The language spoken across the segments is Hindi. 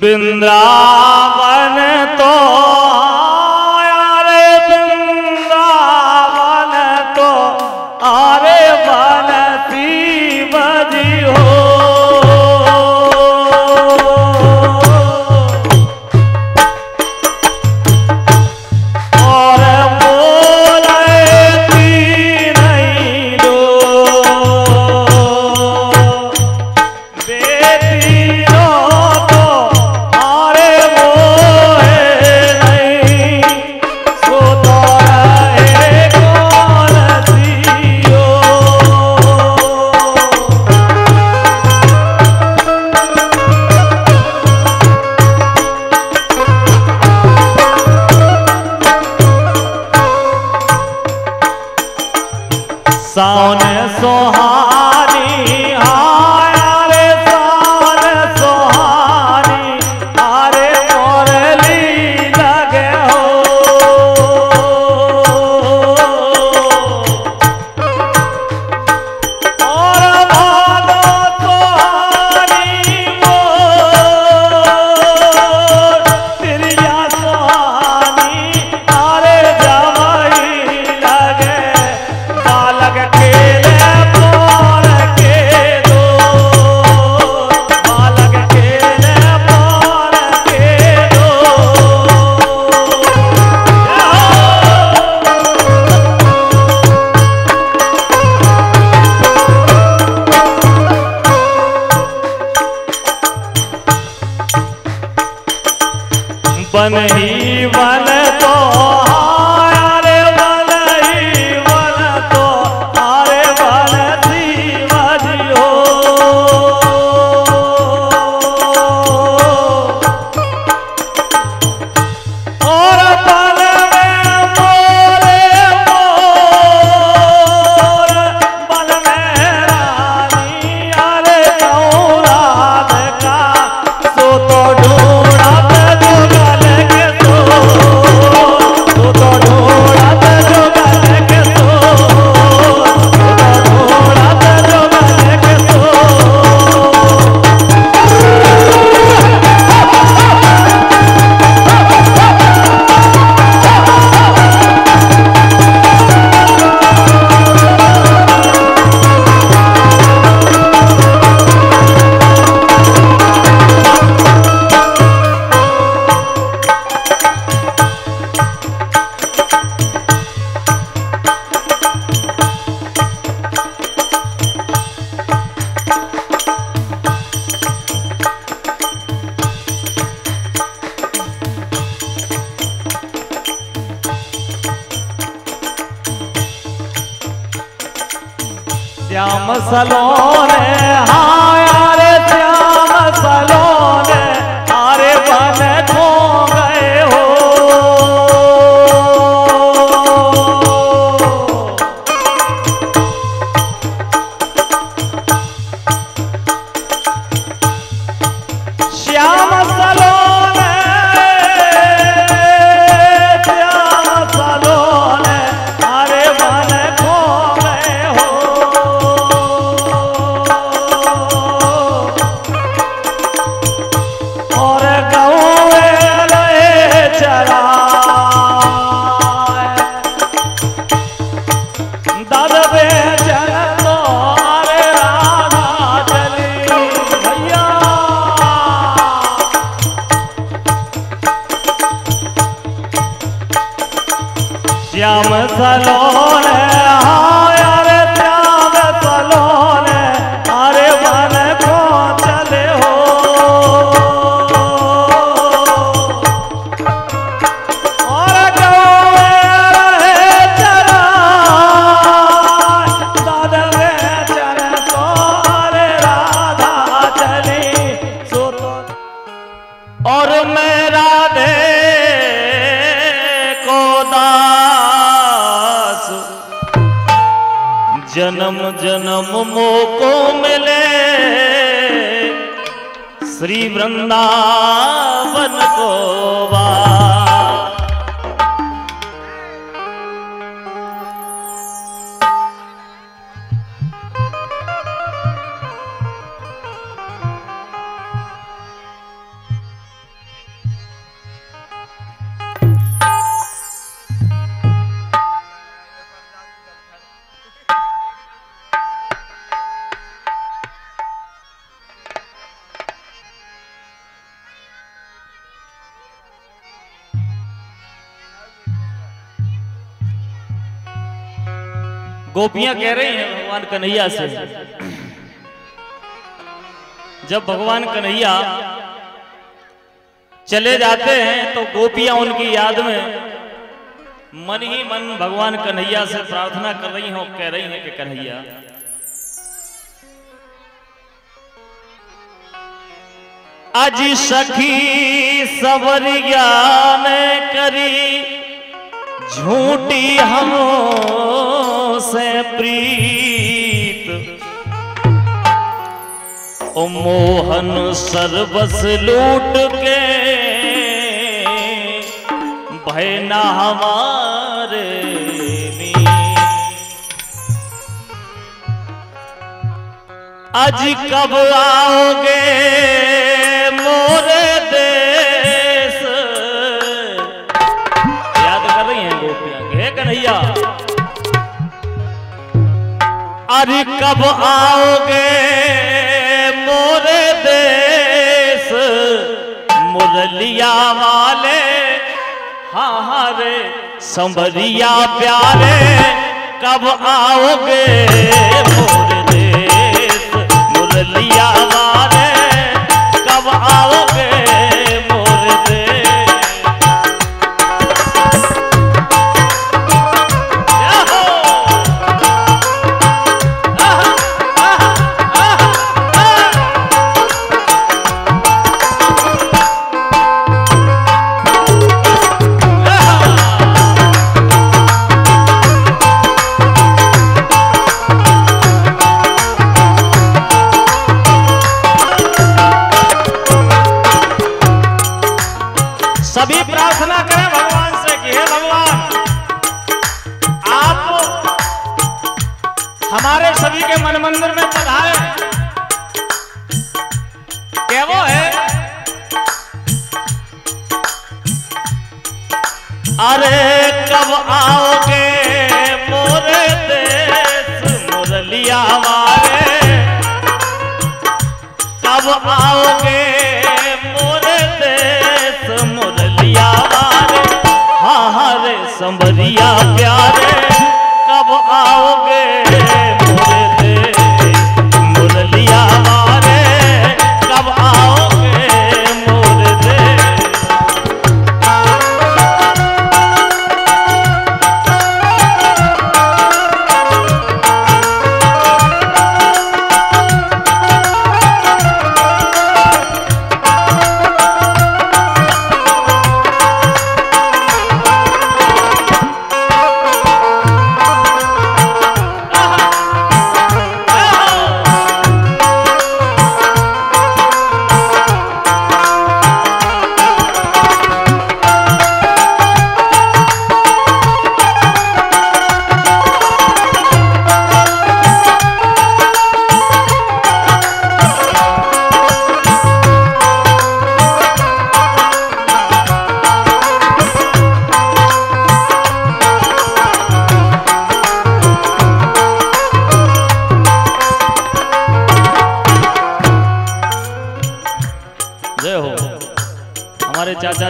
बिंद्रावन तो श्याम सलोन। जन्म जन्म मोको मिले। श्री वृंदावन को वा गोपियाँ कह रही हैं भगवान कन्हैया से। जब भगवान कन्हैया चले जाते हैं तो गोपियाँ उनकी याद में मन ही मन भगवान कन्हैया से प्रार्थना कर रही हैं और कह रही हैं कि कन्हैया अज सखी सवरिया ने करी झूठी हम से प्रीत। ओ मोहन सर्वस लूट के भयना हमारे मीत। आज कब आओगे मोरे देश? याद कर रही हैं गोपियाँ कन्हैया? अरे कब आओगे? मोरे देश, मुरलिया वाले हारे हाँ संभरिया प्यारे, कब आओगे? मोरे देश, मुरलिया अरे कब आओगे मोरे देश मुरलिया वाले? कब आओगे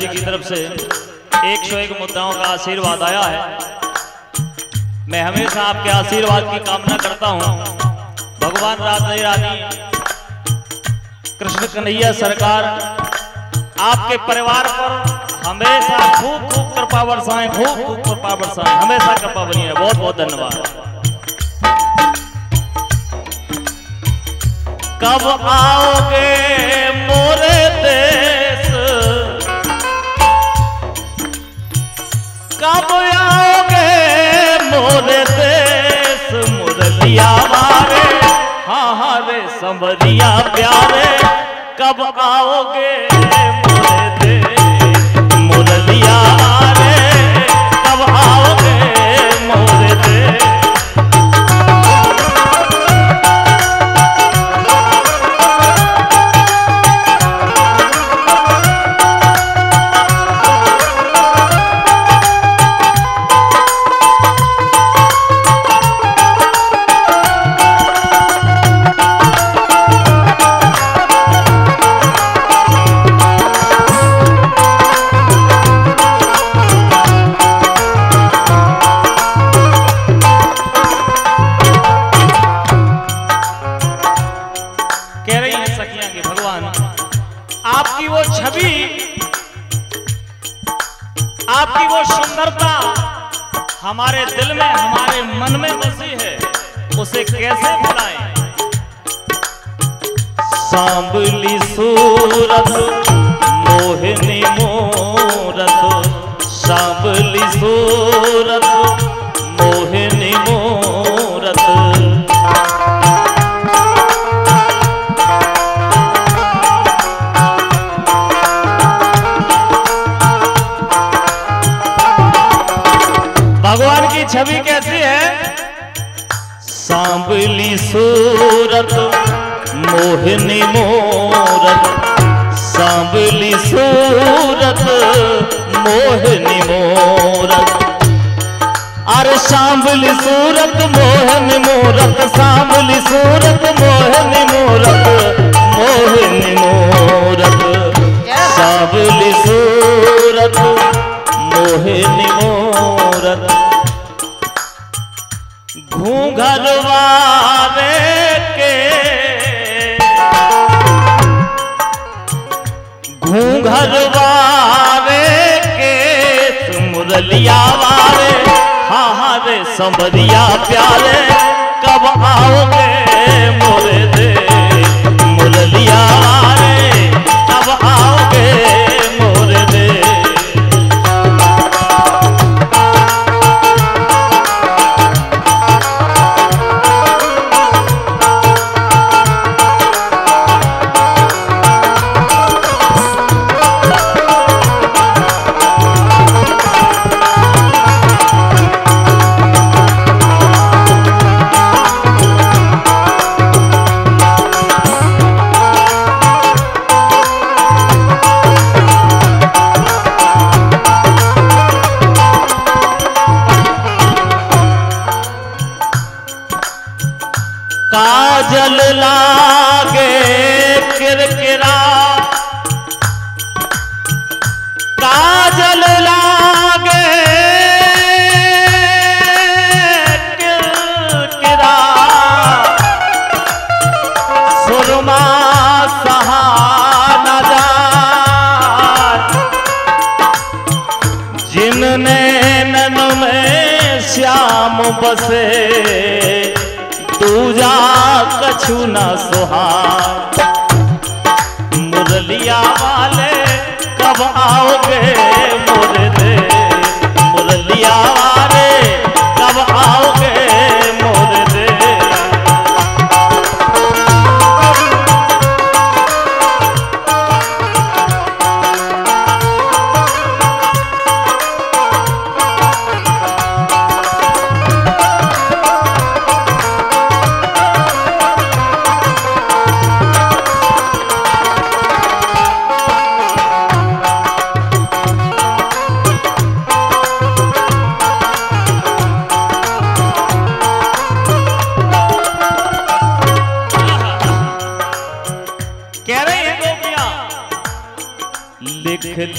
जी की तरफ़ से एक सौ एक मुद्दाओं का आशीर्वाद आया है। मैं हमेशा आपके आशीर्वाद की कामना करता हूँ। भगवान राधे रानी, कृष्ण कन्हैया सरकार, आपके परिवार पर हमेशा खूब खूब कृपा बरसाएँ, खूब खूब कृपा बरसाएँ। हमेशा कृपा बनी है बहुत बहुत धन्यवाद। कब आओगे मोरे देश कब आओगे मोरे देश मुरलिया वारे। हाँ हाँ रे समरिया प्यारे। कब आओगे? भगवान। आपकी वो छवि, आपकी वो सुंदरता हमारे दिल में, हमारे मन में बसी है, उसे कैसे बुलाए सांबली सूरत, मोहिनी मोरत सांबली सूरत की छवि कैसी है? सांबली सूरत मोहिनी मोरत। सांबली सूरत मोहिनी मोरत। अरे सांबली सूरत मोहिनी मूरत। सांबली सूरत मोहिनी मूरत मोहिनी मूरत। सांबली सूरत मोहिनी मूरत। घूंघर वाले के घूंघर वाले के मुरलिया हाँ हाँ रे समरिया प्यारे कब आओगे?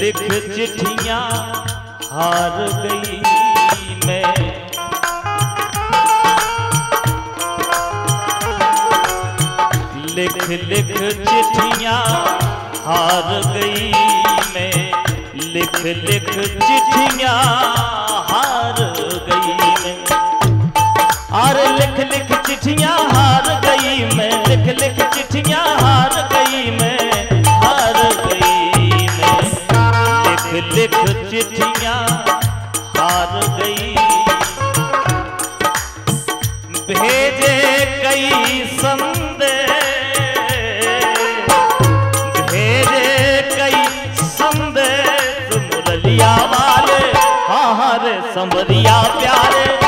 लिख चिट्ठियाँ हार गई मैं। लिख लिख चिट्ठियाँ हार गई मैं। लिख लिख चिट्ठियाँ हार गई मैं। और लिख लिख चिट्ठियाँ हार गई मैं। लिख लिख चिट्ठियाँ हार गई मैं। लिख चिठिया हार गई। भेजे कई संदेश, भेजे कई संदेश, मुरलिया वाले हाँ हाँ रे, संबरिया प्यारे।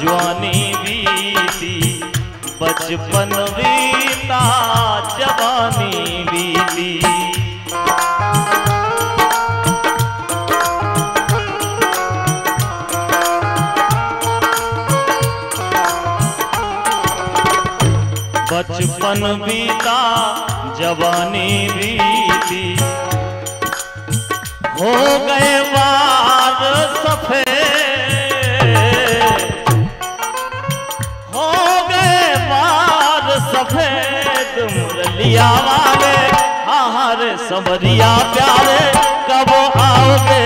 जवानी बीती बचपन बीता जवानी बीती। बचपन बीता जवानी बीती। हो गए बार सफ़ेद मुरलिया वाले हारे समरिया प्यारे कब आओगे